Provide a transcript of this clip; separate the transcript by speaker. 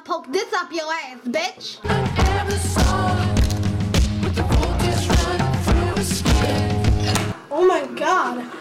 Speaker 1: I'll poke this up your ass, bitch. Oh my god.